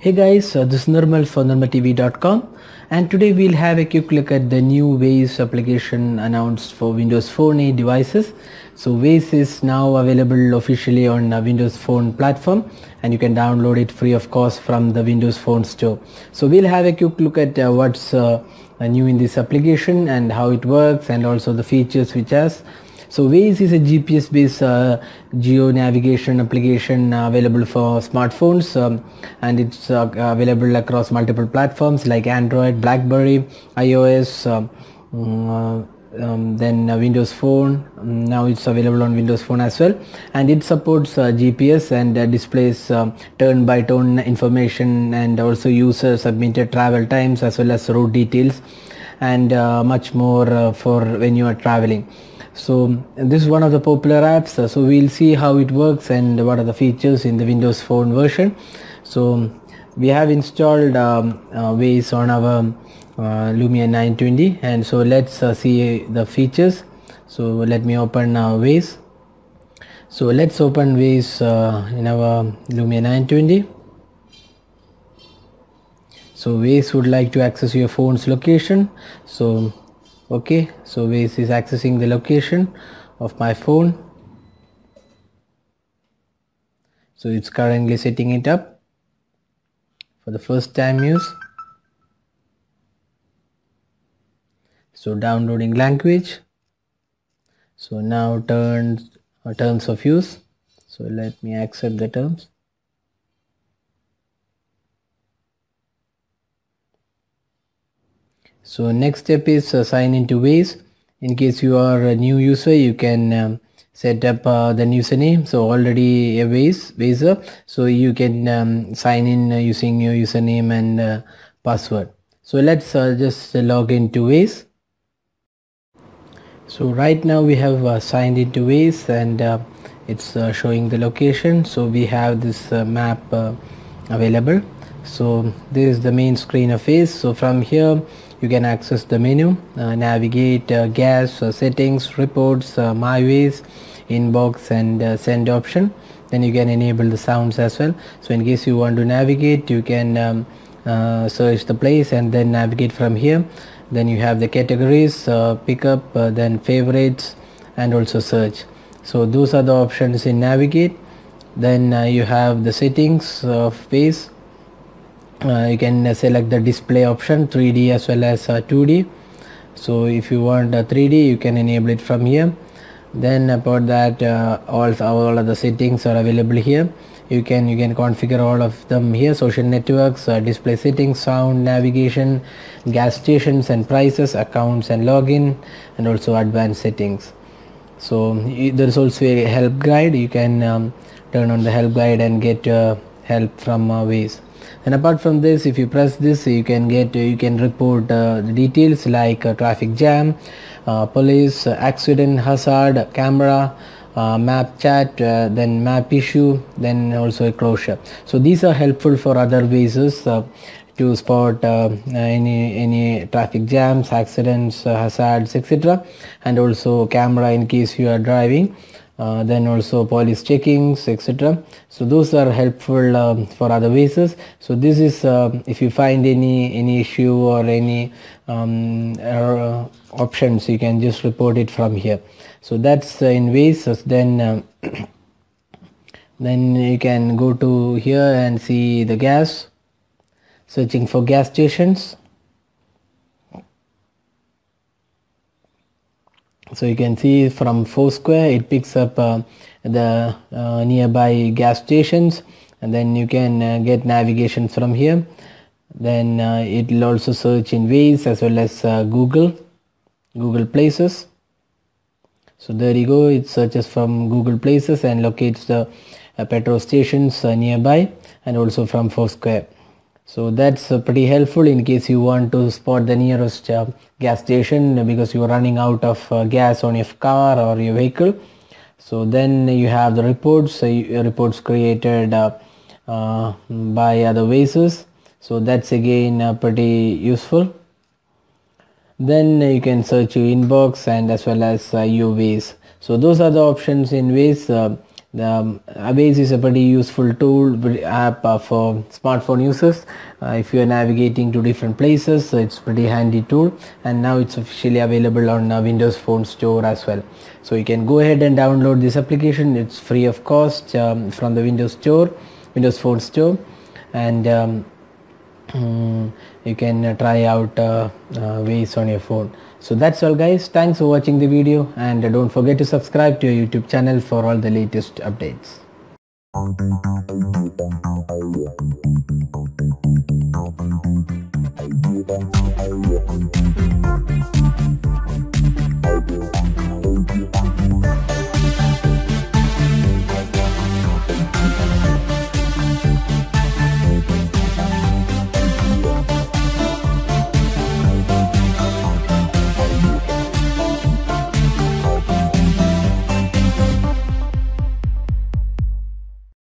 Hey guys, uh, this is Nirmal from nirmaltv.com and today we'll have a quick look at the new Waze application announced for Windows Phone 8 devices. So Waze is now available officially on uh, Windows Phone platform and you can download it free of cost from the Windows Phone store. So we'll have a quick look at uh, what's uh, new in this application and how it works and also the features which has so Waze is a GPS based uh, geo navigation application uh, available for smartphones um, and it's uh, available across multiple platforms like Android, Blackberry, iOS, um, uh, um, then uh, Windows Phone. Now it's available on Windows Phone as well and it supports uh, GPS and displays um, turn by turn information and also user submitted travel times as well as route details and much more for when you are traveling so this is one of the popular apps uh, so we'll see how it works and what are the features in the windows phone version. So we have installed um, uh, Waze on our uh, lumia 920 and so let's uh, see the features. So let me open uh, Waze. So let's open Waze uh, in our lumia 920 so Waze would like to access your phone's location. So okay so Waze is accessing the location of my phone. So it's currently setting it up. For the first time use. So downloading language. So now turns uh, terms of use. So let me accept the terms so next step is uh, sign into Waze. In case you are a new user you can um, set up uh, the username so already a Waze Wazer. So you can um, sign in uh, using your username and uh, password. So let's uh, just log into Waze. So right now we have uh, signed into Waze and it's showing the location. So we have this map available. So this is the main screen of Waze. So from here you can access the menu uh, navigate uh, gas uh, settings reports uh, my Waze inbox and uh, send option. Then you can enable the sounds as well. So in case you want to navigate you can um, uh, search the place and then navigate from here. Then you have the categories pickup then favorites and also search. So those are the options in navigate. Then you have the settings of uh, you can uh, select the display option 3d as well as 2d uh, so if you want 3d you can enable it from here. Then about that all all of the settings are available here. You can you can configure all of them here. Social networks uh, display settings sound navigation gas stations and prices accounts and login and also advanced settings. So there is also a help guide. You can um, turn on the help guide and get uh, help from uh, Waze and apart from this if you press this you can get you can report uh, the details like uh, traffic jam uh, police uh, accident hazard camera uh, map chat uh, then map issue then also a closure. So these are helpful for other Wazers to spot any any traffic jams accidents hazards etc and also camera in case you are driving uh, then also police checkings etc so those are helpful um, for other Wazers so this is uh, if you find any any issue or any um, uh, options you can just report it from here. So that's uh, in Waze then um, then you can go to here and see the gas searching for gas stations so you can see from Foursquare it picks up uh, the uh, nearby gas stations and then you can uh, get navigation from here. Then uh, it will also search in Waze as well as uh, Google Google Places. So there you go it searches from Google Places and locates the uh, petrol stations nearby and also from Foursquare so that's uh, pretty helpful in case you want to spot the nearest uh, gas station because you are running out of uh, gas on your car or your vehicle. So then you have the reports uh, reports created uh, uh, by other Wazers so that's again pretty useful. Then you can search your inbox and as well as your Waze so those are the options in Waze um, Waze is a pretty useful tool app uh, for smartphone users. Uh, if you are navigating to different places so it's pretty handy tool. And now it's officially available on uh, Windows Phone Store as well. So you can go ahead and download this application. It's free of cost um, from the Windows Store Windows Phone Store. And um, you can uh, try out uh, Waze on your phone so that's all guys thanks for watching the video and don't forget to subscribe to our youtube channel for all the latest updates.